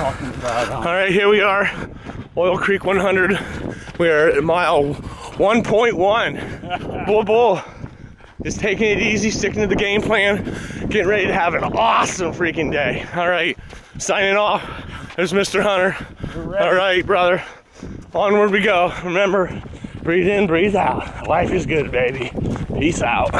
talking about. Um, All right, here we are, Oil Creek 100. We are at mile 1.1. Bull Bull just taking it easy, sticking to the game plan, getting ready to have an awesome freaking day. All right, signing off. There's Mr. Hunter. All right, brother. Onward we go. Remember, breathe in, breathe out. Life is good, baby. Peace out.